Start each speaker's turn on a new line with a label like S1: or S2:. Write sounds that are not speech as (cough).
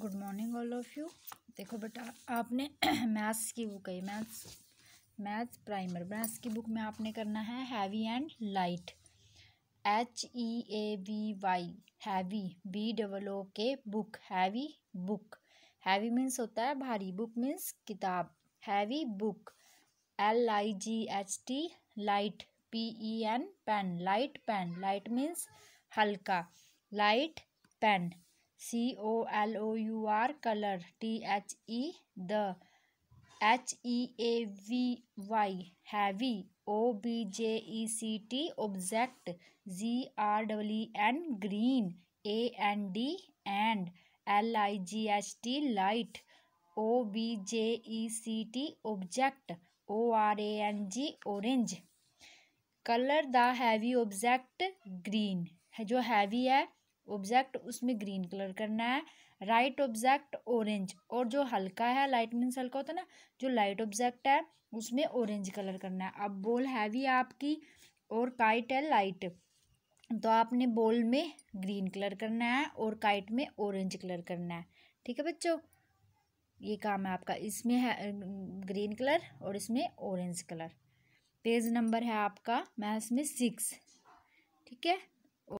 S1: Good morning all of you. देखो बेटा, आपने (clears throat) मैथ्स की बुक है मैथ्स मैथ्स प्राइमर मैथ्स की बुक में आपने करना है heavy and light H E A V Y heavy B double O K book heavy book heavy means होता है भारी बुक मीन्स किताब। Heavy book L I G H T light P E N pen light pen light means हल्का। Light pen C O L O you are colour T H E the H E A V Y heavy O B J E C T object G R W N green A N D and L I G H T light O B J E C T object O R A N G orange colour the heavy object green है जो heavy है object उसमें green colour करना है, right object orange, और जो हल्का है, लाइट मीन्स हल्का होता है ना, जो लाइट ऑब्जेक्ट है, उसमें ऑरेंज कलर करना है। अब बॉल हैवी है आपकी, और काइट है लाइट तो आपने बॉल में ग्रीन कलर करना है, और काइट में ऑरेंज कलर करना है। ठीक है बच्चों? ये काम है आपका, इसमें है ग्रीन कलर और इसमें ऑरेंज कलर। पेज नंबर है आपका मैथ्स में सिक्स। ठीक है?